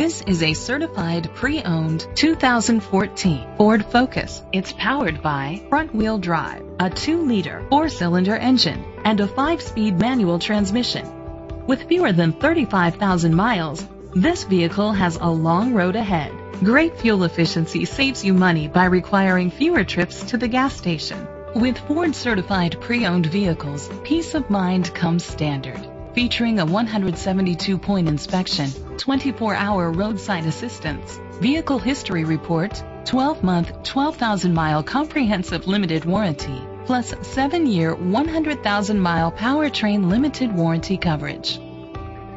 This is a certified pre-owned 2014 Ford Focus. It's powered by front-wheel drive, a 2-liter 4-cylinder engine, and a 5-speed manual transmission. With fewer than 35,000 miles, this vehicle has a long road ahead. Great fuel efficiency saves you money by requiring fewer trips to the gas station. With Ford certified pre-owned vehicles, peace of mind comes standard. Featuring a 172 point inspection, 24 hour roadside assistance, vehicle history report, 12 month, 12,000 mile comprehensive limited warranty, plus 7 year, 100,000 mile powertrain limited warranty coverage.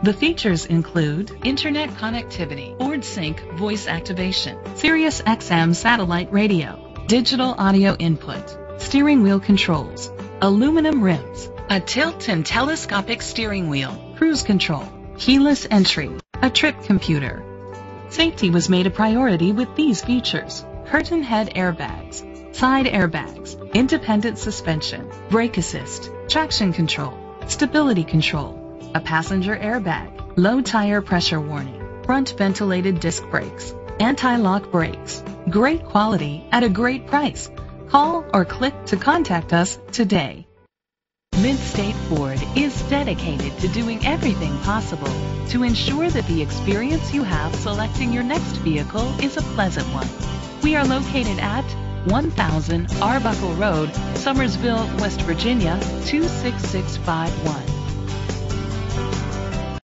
The features include internet connectivity, Ford Sync voice activation, Sirius XM satellite radio, digital audio input, steering wheel controls, aluminum rims, a tilt and telescopic steering wheel, cruise control, keyless entry, a trip computer. Safety was made a priority with these features. Curtain head airbags, side airbags, independent suspension, brake assist, traction control, stability control, a passenger airbag, low tire pressure warning, front ventilated disc brakes, anti-lock brakes. Great quality at a great price. Call or click to contact us today. Midstate Ford is dedicated to doing everything possible to ensure that the experience you have selecting your next vehicle is a pleasant one. We are located at 1000 Arbuckle Road, Summersville, West Virginia 26651.